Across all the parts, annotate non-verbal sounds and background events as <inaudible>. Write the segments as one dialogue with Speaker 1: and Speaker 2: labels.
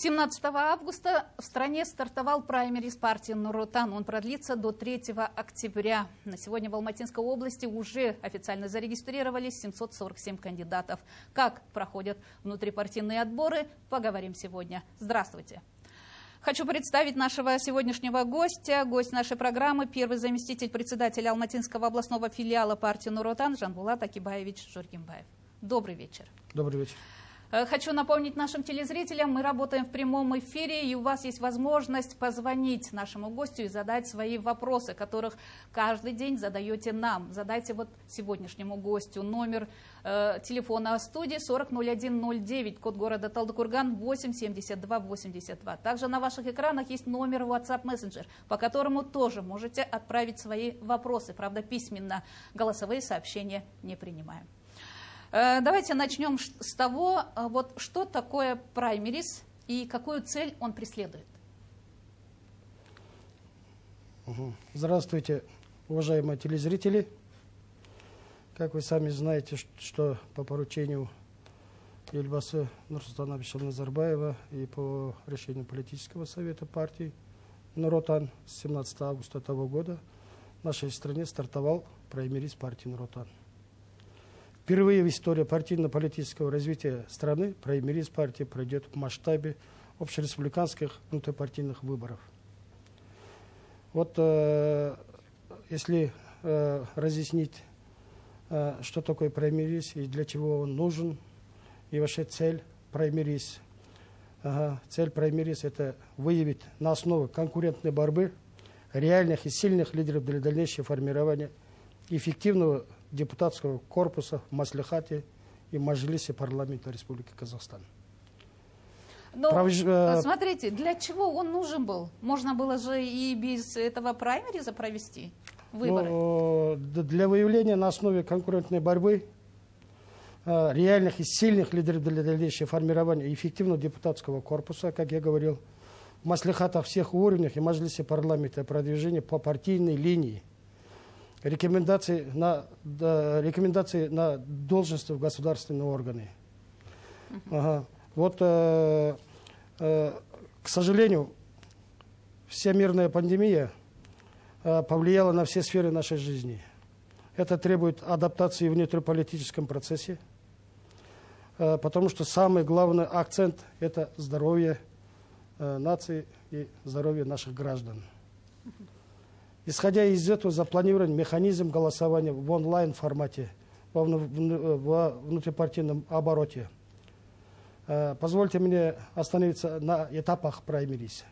Speaker 1: 17 августа в стране стартовал праймерис партии Нуротан. Он продлится до 3 октября. На сегодня в Алматинской области уже официально зарегистрировались 747 кандидатов. Как проходят внутрипартийные отборы, поговорим сегодня. Здравствуйте. Хочу представить нашего сегодняшнего гостя. Гость нашей программы – первый заместитель председателя Алматинского областного филиала партии Нуротан Жанбулат Акибаевич Жургимбаев. Добрый вечер.
Speaker 2: Добрый вечер.
Speaker 1: Э, хочу напомнить нашим телезрителям, мы работаем в прямом эфире, и у вас есть возможность позвонить нашему гостю и задать свои вопросы, которых каждый день задаете нам. Задайте вот сегодняшнему гостю номер э, телефона студии 400109, код города Талдыкурган 87282. Также на ваших экранах есть номер WhatsApp Messenger, по которому тоже можете отправить свои вопросы, правда письменно. Голосовые сообщения не принимаем. Э, давайте начнем с того, э, вот что такое праймерис и какую цель он преследует.
Speaker 2: Здравствуйте, уважаемые телезрители. Как вы сами знаете, что по поручению Ильбасы Нурсултана Назарбаева и по решению политического совета партии Нуротан с 17 августа того года в нашей стране стартовал праймерис партии Нуротан. Впервые в истории партийно-политического развития страны праймериз партии пройдет в масштабе общереспубликанских внутрипартийных выборов. Вот э, если э, разъяснить, э, что такое праймериз и для чего он нужен, и вообще цель праймериз. Ага, цель праймериз – это выявить на основе конкурентной борьбы реальных и сильных лидеров для дальнейшего формирования эффективного депутатского корпуса в Маслихате и Мажилисе парламента Республики Казахстан.
Speaker 1: Но, Пров... Э, смотрите, для чего он нужен был? Можно было же и без этого праймериза провести выборы.
Speaker 2: Ну, для выявления на основе конкурентной борьбы э, реальных и сильных лидеров для дальнейшего формирования эффективного депутатского корпуса, как я говорил, в маслихатах всех уровнях и Мажилисе парламента продвижение по партийной линии – рекомендации на, да, рекомендации на должности в государственные органы. Ага. Вот, э, э, к сожалению, всемирная пандемия э, повлияла на все сферы нашей жизни. Это требует адаптации в внутриполитическом процессе, э, потому что самый главный акцент – это здоровье э, нации и здоровье наших граждан. Исходя из этого запланирован механизм голосования в онлайн формате, во внутрипартийном обороте. Э, позвольте мне остановиться на этапах праймерис.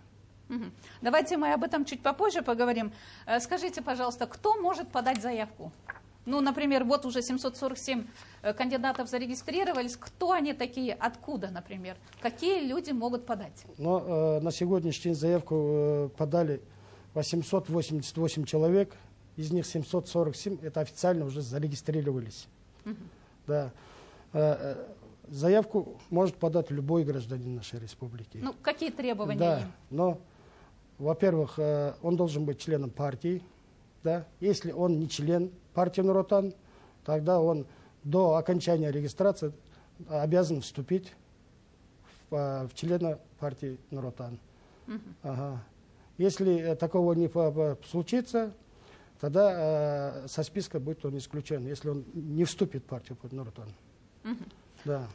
Speaker 1: Давайте мы об этом чуть попозже поговорим. Э, скажите, пожалуйста, кто может подать заявку? Ну, например, вот уже 747 э, кандидатов зарегистрировались. Кто они такие? Откуда, например? Какие люди могут подать?
Speaker 2: Но, э, на сегодняшний день заявку э, подали 888 человек, из них 747 это официально уже зарегистрировались. Угу. Да. Э, э, заявку может подать любой гражданин нашей республики.
Speaker 1: Ну, какие требования?
Speaker 2: Да, но, во-первых, э, он должен быть членом партии. Да? Если он не член партии Нуротан, тогда он до окончания регистрации обязан вступить в, в члена партии Нуротан. Угу. Ага. Если э, такого не случится, тогда э, со списка будет он исключен, если он не вступит в партию Нуротан. Угу. Да.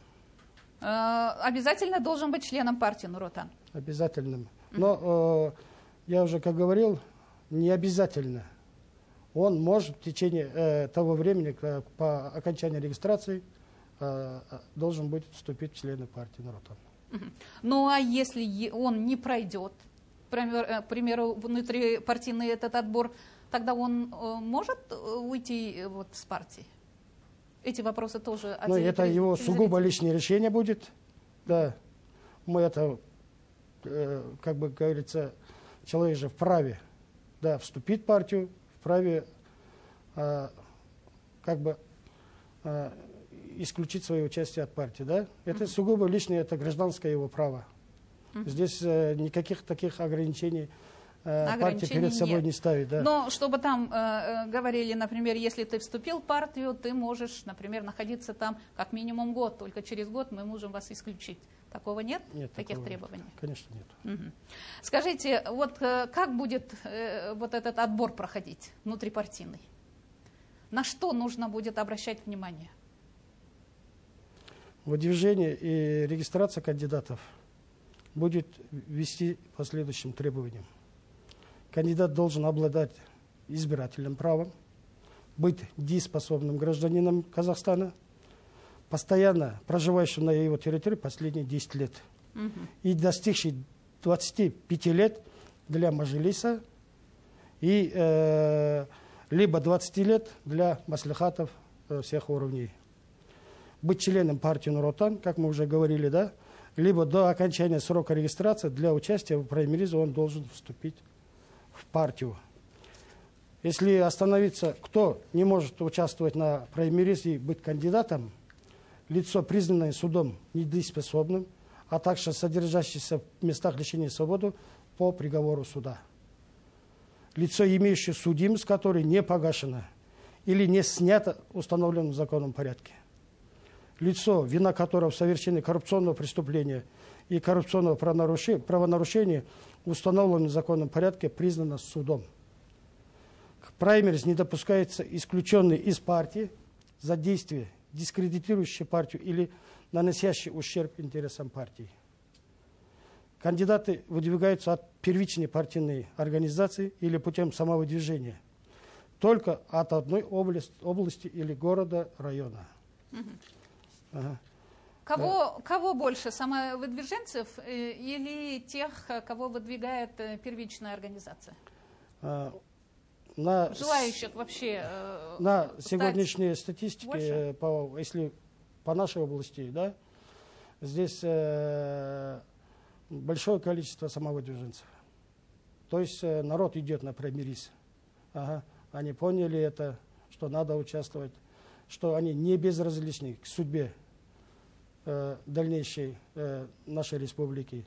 Speaker 1: Э, обязательно должен быть членом партии Нуротан?
Speaker 2: Обязательным. Но э, я уже как говорил, не обязательно. Он может в течение э, того времени, как, по окончании регистрации, э, э должен будет вступить в члены партии Нуротан.
Speaker 1: Ну а если он не пройдет к примеру, внутрипартийный этот отбор, тогда он э, может э, уйти вот с партии? Эти вопросы тоже...
Speaker 2: Ну, это его сугубо личное решение будет. Да, мы это, как бы говорится, человек же вправе да, вступить в партию, вправе как бы исключить свое участие от партии. Да? Это сугубо личное, это гражданское его право. Здесь э, никаких таких ограничений э, партия перед собой
Speaker 1: нет.
Speaker 2: не ставит. Да.
Speaker 1: Но чтобы там э, э, говорили, например, если ты вступил в партию, ты можешь, например, находиться там как минимум год, только через год мы можем вас исключить. Такого нет?
Speaker 2: Нет,
Speaker 1: Таких
Speaker 2: такого
Speaker 1: требований?
Speaker 2: Нет. Конечно, нет.
Speaker 1: Угу. Скажите, вот э, как будет э, вот этот отбор проходить внутрипартийный? На что нужно будет обращать внимание?
Speaker 2: Выдвижение и регистрация кандидатов будет вести по следующим требованиям. Кандидат должен обладать избирательным правом, быть дееспособным гражданином Казахстана, постоянно проживающим на его территории последние 10 лет угу. и достигший 25 лет для Мажилиса и э, либо 20 лет для маслихатов э, всех уровней быть членом партии Нуротан, как мы уже говорили, да, либо до окончания срока регистрации для участия в праймеризе он должен вступить в партию. Если остановиться, кто не может участвовать на праймеризе и быть кандидатом, лицо, признанное судом недееспособным, а также содержащееся в местах лишения свободы по приговору суда. Лицо, имеющее судимость, которое не погашено или не снято в установленном законом порядке лицо, вина которого в совершении коррупционного преступления и коррупционного правонарушения установлено в законном порядке, признано судом. К праймерис не допускается исключенный из партии за действие, дискредитирующие партию или наносящие ущерб интересам партии. Кандидаты выдвигаются от первичной партийной организации или путем самовыдвижения, только от одной области, области или города, района.
Speaker 1: Ага. Кого, да. кого больше, самовыдвиженцев э, или тех, кого выдвигает э, первичная организация? А, на Желающих вообще
Speaker 2: э, На сегодняшней статистике, по, если по нашей области, да, здесь э, большое количество самовыдвиженцев. То есть э, народ идет на праймерис. Ага. Они поняли это, что надо участвовать, что они не безразличны к судьбе э, дальнейшей э, нашей республики.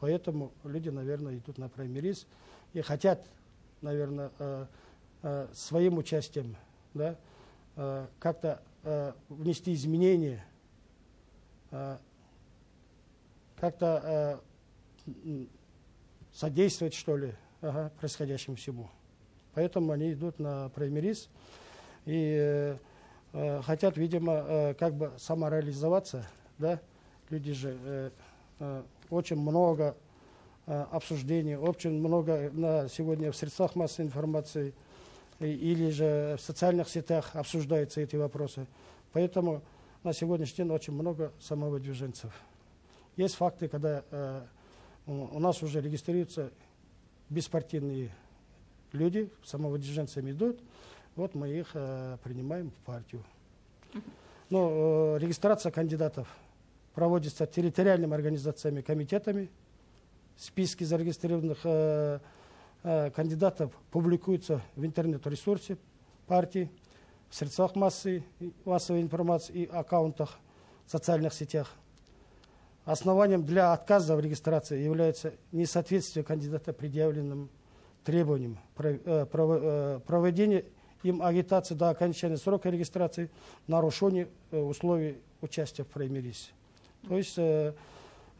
Speaker 2: Поэтому люди, наверное, идут на праймерис и хотят, наверное, э, э, своим участием да, э, как-то э, внести изменения, э, как-то э, содействовать, что ли, ага, происходящему всему. Поэтому они идут на праймерис и э, э хотят, видимо, э, как бы самореализоваться – да, люди же э, э, очень много э, обсуждений, очень много на сегодня в средствах массовой информации и, или же в социальных сетях обсуждаются эти вопросы. Поэтому на сегодняшний день очень много самовыдвиженцев. Есть факты, когда э, у нас уже регистрируются беспартийные люди, самовыдвиженцами идут, вот мы их э, принимаем в партию. Но э, регистрация кандидатов проводится территориальными организациями, комитетами. Списки зарегистрированных э, э, кандидатов публикуются в интернет-ресурсе партии, в средствах массы, массовой информации и аккаунтах в социальных сетях. Основанием для отказа в регистрации является несоответствие кандидата предъявленным требованиям, э, э, проведение им агитации до окончания срока регистрации, нарушение э, условий участия в праймерисе. То есть э,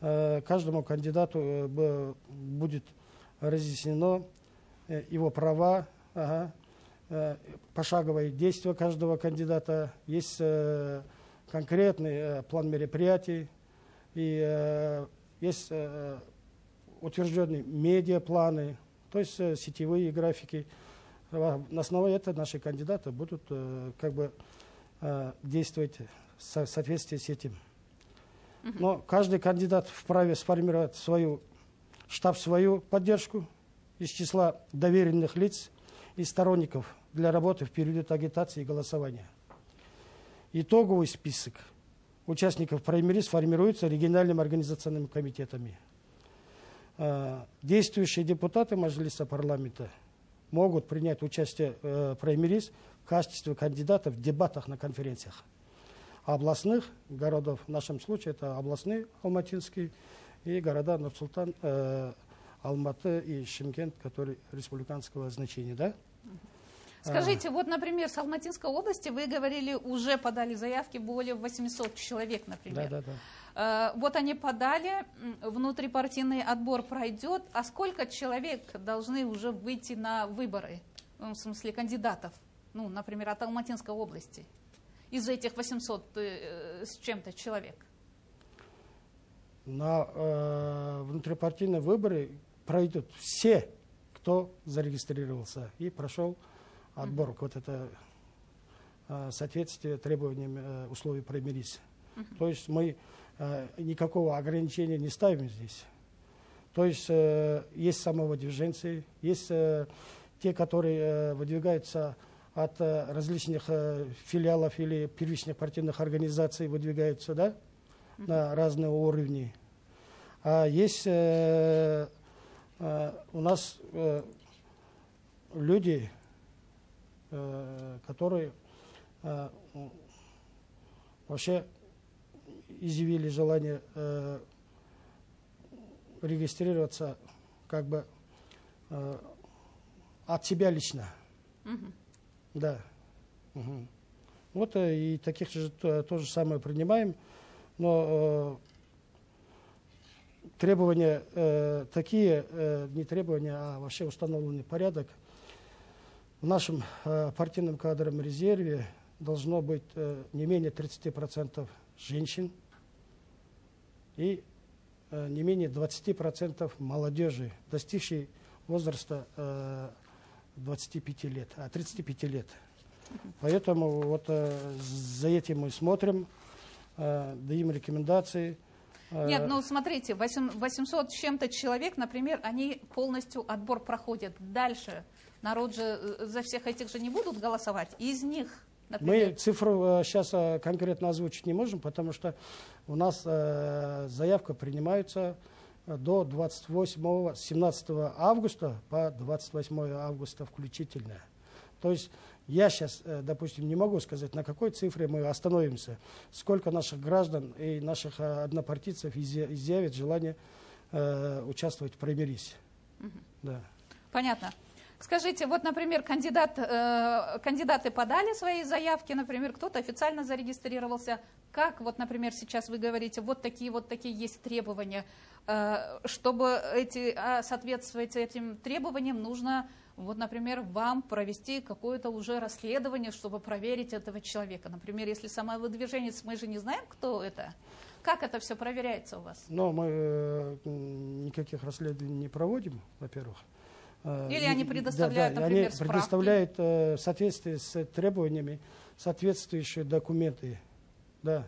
Speaker 2: э, каждому кандидату будет разъяснено его права, ага, пошаговые действия каждого кандидата, есть конкретный план мероприятий, и есть утвержденные медиапланы, то есть сетевые графики. На основе этого наши кандидаты будут э, как бы э, действовать в соответствии с этим. Но каждый кандидат вправе сформировать свою штаб, свою поддержку из числа доверенных лиц и сторонников для работы в период агитации и голосования. Итоговый список участников праймериз формируется региональными организационными комитетами. А, действующие депутаты Мажилиса парламента могут принять участие э, в праймериз в качестве кандидатов в дебатах на конференциях областных городов. В нашем случае это областные Алматинский и города Нур-Султан, э, Алматы и Шимкент, который республиканского значения, да?
Speaker 1: Скажите, вот, например, с Алматинской области вы говорили, уже подали заявки более 800 человек, например.
Speaker 2: Да, да, да.
Speaker 1: Э, вот они подали, внутрипартийный отбор пройдет, а сколько человек должны уже выйти на выборы, ну, в смысле кандидатов, ну, например, от Алматинской области, из этих 800 э, с чем-то человек?
Speaker 2: На э, внутрипартийные выборы пройдут все, кто зарегистрировался и прошел отбор. Mm -hmm. Вот это э, соответствие требованиям э, условий примирись. Mm -hmm. То есть мы Э, никакого ограничения не ставим здесь. То есть э, есть самовыдвиженцы, есть э, те, которые выдвигаются от различных филиалов или первичных партийных организаций, выдвигаются да, на разные уровни. А есть у нас люди, которые вообще изъявили желание э, регистрироваться как бы э, от себя лично. Угу. Да. Угу. Вот э, и таких же то, то же самое принимаем, но э, требования э, такие, э, не требования, а вообще установленный порядок. В нашем э, партийном кадровом резерве должно быть э, не менее 30% женщин, и э, не менее 20% молодежи, достигшей возраста э, 25 лет, а 35 лет. Поэтому вот э, за этим мы смотрим, э, даем рекомендации.
Speaker 1: Э, Нет, ну смотрите, 800 с чем-то человек, например, они полностью отбор проходят. Дальше народ же э, за всех этих же не будут голосовать. Из них
Speaker 2: Например? Мы цифру сейчас э, конкретно озвучить не можем, потому что у нас э, заявка принимается э, до 28 17 августа по 28 августа включительно. То есть я сейчас, допустим, не могу сказать, на какой цифре мы остановимся, сколько наших граждан и наших однопартийцев изъявит желание э, участвовать в «Примирись».
Speaker 1: Угу. Да. Понятно. Скажите, вот, например, кандидат, э, кандидаты подали свои заявки, например, кто-то официально зарегистрировался. Как, вот, например, сейчас вы говорите, вот такие вот такие есть требования. Э, чтобы эти, а, соответствовать этим требованиям, нужно, вот, например, вам провести какое-то уже расследование, чтобы проверить этого человека. Например, если самовыдвиженец, мы же не знаем, кто это. Как это все проверяется у вас?
Speaker 2: Но мы э, никаких расследований не проводим, во-первых.
Speaker 1: Э, Или они предоставляют, да, да,
Speaker 2: например, они справки? предоставляют э, в соответствии с требованиями соответствующие документы. Да.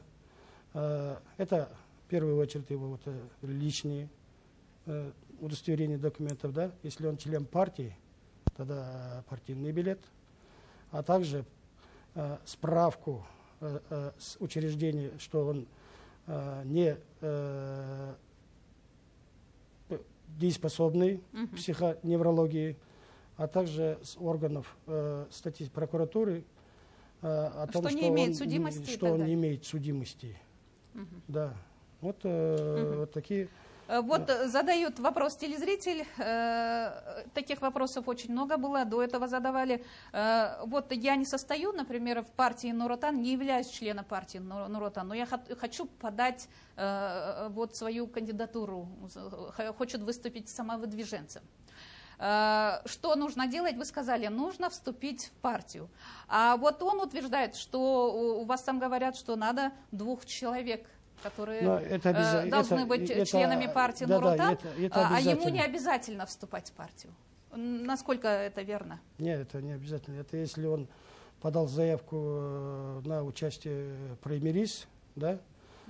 Speaker 2: Э, это в первую очередь его вот, личные удостоверения документов. Да. Если он член партии, тогда партийный билет. А также справку с учреждения, что он не дееспособный угу. психоневрологии, а также с органов э, статьи прокуратуры э, о том, что,
Speaker 1: не имеет он, судимости
Speaker 2: что он не имеет судимости. Угу. Да. Вот, э, угу. вот такие
Speaker 1: вот да. задают вопрос телезритель. Э, таких вопросов очень много было, до этого задавали. Э, вот я не состою, например, в партии Нуротан, не являюсь членом партии Нуротан, но я хочу подать вот свою кандидатуру, хочет выступить самовыдвиженцем. Что нужно делать? Вы сказали, нужно вступить в партию. А вот он утверждает, что у вас там говорят, что надо двух человек которые Но это обяз... должны это, быть это, членами партии да, Нуротан, да, это, это а ему не обязательно вступать в партию. Насколько это верно?
Speaker 2: Нет, это не обязательно. Это если он подал заявку э, на участие в праймерис, да,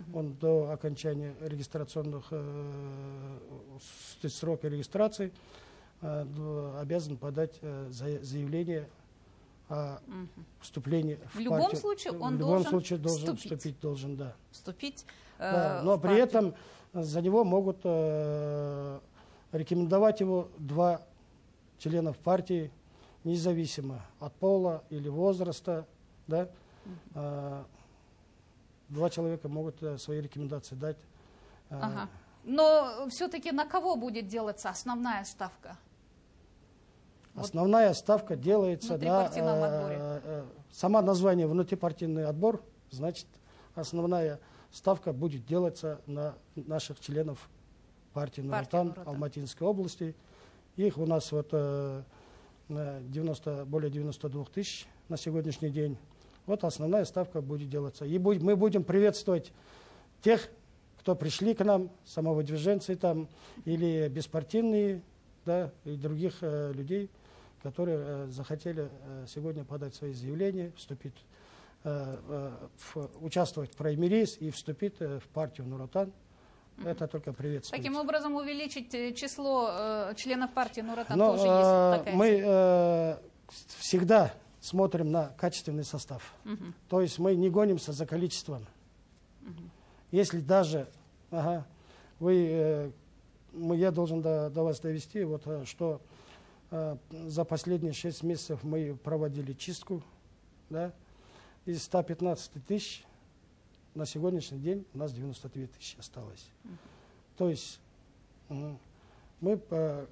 Speaker 2: угу. он до окончания регистрационных э, срока регистрации э, обязан подать э, заявление о вступлении в, в
Speaker 1: любом партию. случае он
Speaker 2: в любом должен случае должен вступить, вступить должен, да.
Speaker 1: Вступить.
Speaker 2: Э, да, но при партию. этом за него могут э, рекомендовать его два членов партии, независимо от пола или возраста, да. Э, два человека могут э, свои рекомендации дать.
Speaker 1: Э, ага. Но все-таки на кого будет делаться основная ставка?
Speaker 2: Основная ставка делается на. Э, э, сама название внутрипартийный отбор, значит, основная ставка будет делаться на наших членов партии Нуротан Алматинской области. Их у нас вот э, 90, более 92 тысяч на сегодняшний день. Вот основная ставка будет делаться. И мы будем приветствовать тех, кто пришли к нам, самовыдвиженцы там, или беспартийные, да, и других э, людей, которые э, захотели э, сегодня подать свои заявления, вступить, э, участвовать в праймерис и вступить в партию Нуротан. Это только приветствуется.
Speaker 1: Таким образом, увеличить число членов партии Нуротан
Speaker 2: Но,
Speaker 1: тоже есть такая
Speaker 2: Мы всегда смотрим на качественный состав.
Speaker 1: Угу.
Speaker 2: То есть мы не гонимся за количеством. Угу. Если даже, ага, вы, мы, я должен до, до вас довести, вот, что за последние 6 месяцев мы проводили чистку, да, из 115 тысяч на сегодняшний день у нас 92 тысячи осталось. Uh -huh. То есть мы по,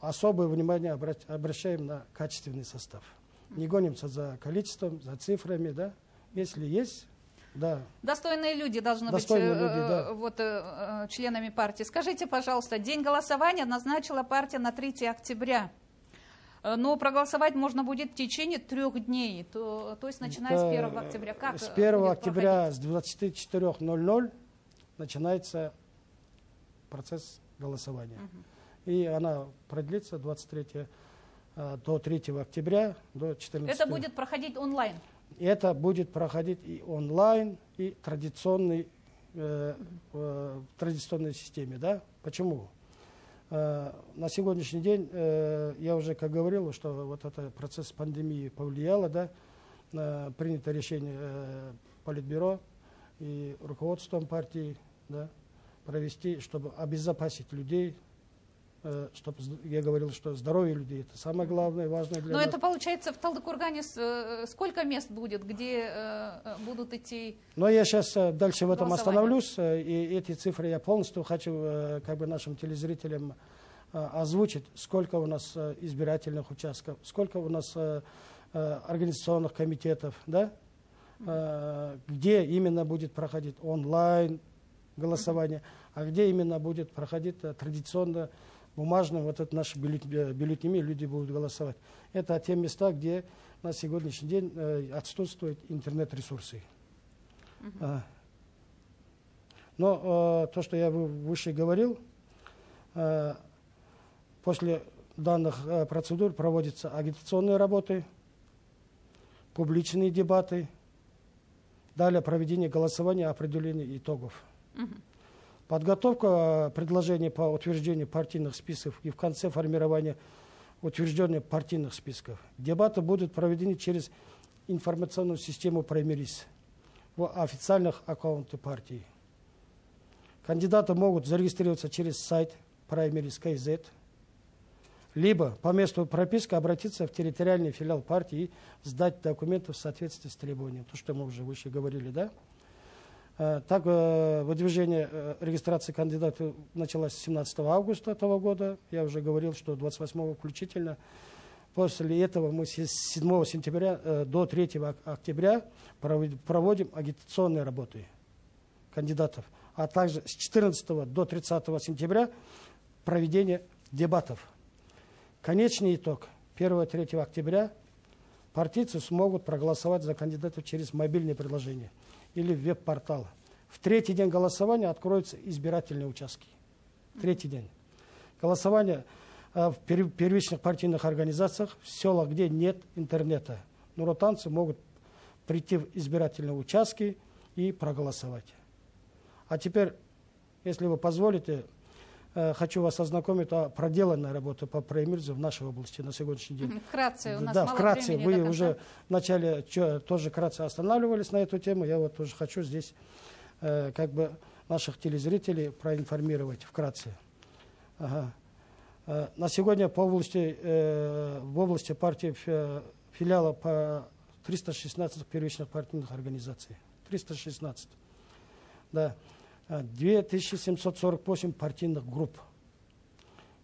Speaker 2: особое внимание обращаем на качественный состав. Не гонимся за количеством, за цифрами, да. Если есть, да.
Speaker 1: Достойные люди должны
Speaker 2: Достойные
Speaker 1: быть
Speaker 2: люди,
Speaker 1: э,
Speaker 2: да.
Speaker 1: вот, э, членами партии. Скажите, пожалуйста, день голосования назначила партия на 3 октября. Э, но проголосовать можно будет в течение трех дней, то, то есть начиная с 1 октября. Как
Speaker 2: с 1 октября проходить? с 24.00 начинается процесс голосования. Угу. И она продлится 23 э, до 3 октября, до 14.
Speaker 1: Это будет проходить онлайн?
Speaker 2: Это будет проходить и онлайн, и традиционный, э, э, в традиционной системе. Да? Почему? Э, на сегодняшний день, э, я уже как говорил, что вот этот процесс пандемии повлияло, да, принято решение э, Политбюро и руководством партии да, провести, чтобы обезопасить людей, чтобы, я говорил, что здоровье людей это самое главное, важное для
Speaker 1: Но
Speaker 2: нас.
Speaker 1: это получается в Талдыкургане сколько мест будет, где будут идти
Speaker 2: Но я сейчас дальше в этом остановлюсь, и эти цифры я полностью хочу как бы нашим телезрителям озвучить, сколько у нас избирательных участков, сколько у нас организационных комитетов, да, где именно будет проходить онлайн голосование, а где именно будет проходить традиционно бумажным, вот это наши бюллетени, люди будут голосовать. Это те места, где на сегодняшний день э, отсутствуют интернет-ресурсы. Uh-huh. Но э, то, что я выше говорил, э, после данных э, процедур проводятся агитационные работы, публичные дебаты, далее проведение голосования, определение итогов. Uh-huh. Подготовка э, предложений по утверждению партийных списков и в конце формирования утверждения партийных списков. Дебаты будут проведены через информационную систему праймерис в официальных аккаунтах партии. Кандидаты могут зарегистрироваться через сайт Primaries.kz, либо по месту прописки обратиться в территориальный филиал партии и сдать документы в соответствии с требованием. То, что мы уже выше говорили, да? Э, так, э, выдвижение э, регистрации кандидатов началось 17 августа этого года. Я уже говорил, что 28 включительно. После этого мы с 7 сентября до 3 октября проводим агитационные работы кандидатов. А также с 14 до 30 сентября проведение дебатов. Конечный итог. 1-3 октября партийцы смогут проголосовать за кандидатов через мобильное приложение – или веб-портал. В третий день голосования откроются избирательные участки. Третий день. Голосование э, в первичных партийных организациях в селах, где нет интернета. Нуротанцы могут прийти в избирательные участки и проголосовать. А теперь, если вы позволите, хочу вас ознакомить о проделанной работе по праймеризу в нашей области на сегодняшний день.
Speaker 1: Вкратце, у нас
Speaker 2: Да,
Speaker 1: мало
Speaker 2: вкратце. Вы уже вначале тоже вкратце останавливались на эту тему. Я вот тоже хочу здесь э, как бы наших телезрителей проинформировать вкратце. Ага. Э, на сегодня по области, э, в области партии филиала по 316 первичных партийных организаций. 316. Да. 2748 партийных групп.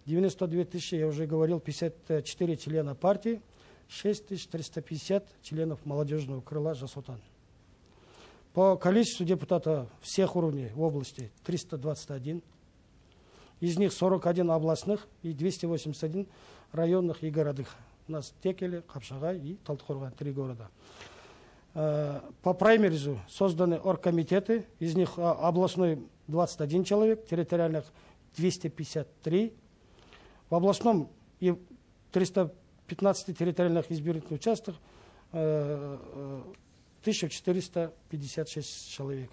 Speaker 2: 92 тысячи, я уже говорил, 54 члена партии, 6350 членов молодежного крыла Жасутан. По количеству депутатов всех уровней в области 321. Из них 41 областных и 281 районных и городных. У нас Текеле, Капшагай и Талдыкорган, три города. Э, по праймеризу созданы оргкомитеты, из них э, областной 21 человек, территориальных 253. В областном и 315 территориальных избирательных участках 1456 э, человек.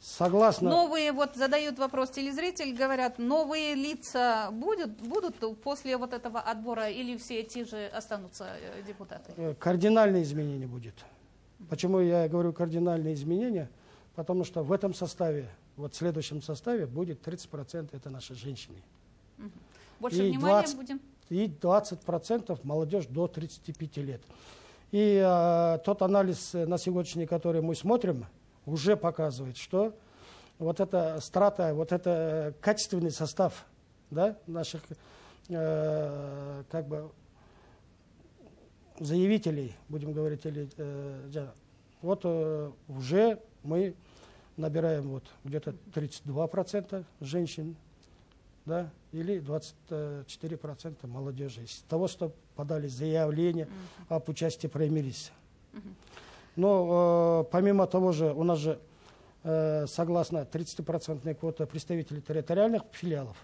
Speaker 2: Согласно...
Speaker 1: Новые, вот задают вопрос телезритель, говорят, новые лица будут, будут после вот этого отбора или все те же останутся депутаты?
Speaker 2: Кардинальные изменения будет. Почему я говорю кардинальные изменения? Потому что в этом составе, вот в следующем составе будет 30% это наши женщины.
Speaker 1: Больше и внимания 20, будем?
Speaker 2: И 20% молодежь до 35 лет. И э, тот анализ на сегодняшний, который мы смотрим, уже показывает, что вот эта страта, вот это качественный состав да, наших э, как бы заявителей, будем говорить, или, э, вот э, уже мы набираем вот где-то 32% женщин, да, или 24% молодежи. Из того, что подали заявление uh-huh. об участии праймерис. Uh-huh. Но э, помимо того же, у нас же, э, согласно 30% квота представителей территориальных филиалов,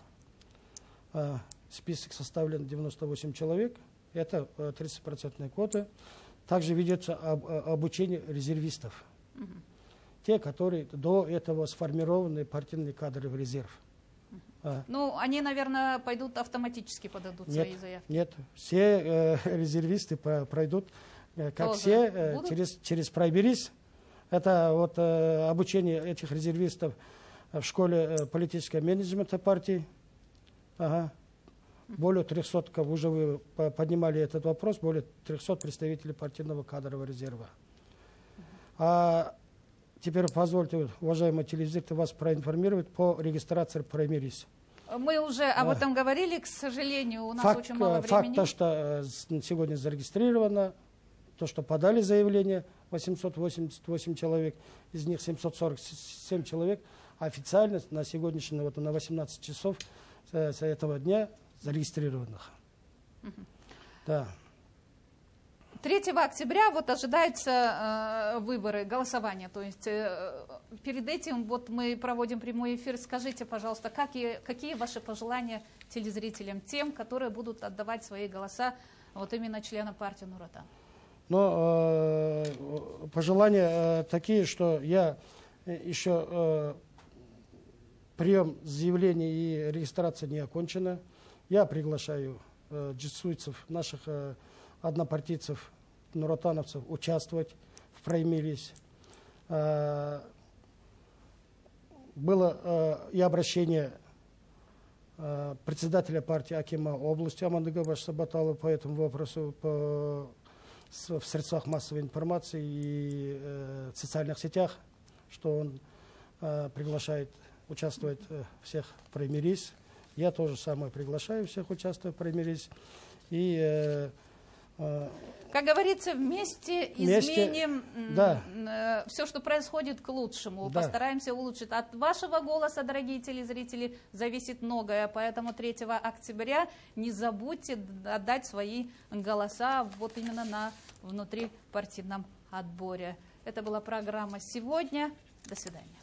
Speaker 2: э, список составлен 98 человек – это 30% э, квота. Также ведется об, э, обучение резервистов. Угу. Те, которые до этого сформированы партийные кадры в резерв.
Speaker 1: А. Ну, они, наверное, пойдут автоматически подадут
Speaker 2: нет,
Speaker 1: свои заявки.
Speaker 2: Нет, все э, <laughs> резервисты по, пройдут, э, как Тоже все, э, через, через прайберис. Это вот э, обучение этих резервистов в школе политического менеджмента партии. Ага. Более 300, как уже вы поднимали этот вопрос, более 300 представителей партийного кадрового резерва. А теперь позвольте, уважаемые телезрители, вас проинформировать по регистрации праймерис.
Speaker 1: Мы уже об этом говорили, к сожалению, у нас факт, очень мало
Speaker 2: времени. Факт то, что э, сегодня зарегистрировано, то, что подали заявление 888 человек, из них 747 человек официально на сегодняшний, вот на 18 часов э, с этого дня зарегистрированных. Угу. Да.
Speaker 1: 3 октября вот ожидаются э, выборы, голосование. То есть э, перед этим вот мы проводим прямой эфир. Скажите, пожалуйста, какие, какие ваши пожелания телезрителям, тем, которые будут отдавать свои голоса вот именно членам партии Нурата?
Speaker 2: Но э, пожелания э, такие, что я еще э, прием заявлений и регистрация не окончена. Я приглашаю э, джитсуйцев, наших э, однопартийцев, нуротановцев участвовать в праймерис. Э, было э, и обращение э, председателя партии Акима области Амандыгабаш Сабатала по этому вопросу по, с, в средствах массовой информации и э, в социальных сетях, что он э, приглашает участвовать э, всех в праймерис. Я тоже самое приглашаю всех участвовать в праймерис. И, э,
Speaker 1: э, как говорится, вместе, вместе изменим да. э, все, что происходит, к лучшему. Да. Постараемся улучшить. От вашего голоса, дорогие телезрители, зависит многое. Поэтому 3 октября не забудьте отдать свои голоса вот именно на внутрипартийном отборе. Это была программа сегодня. До свидания.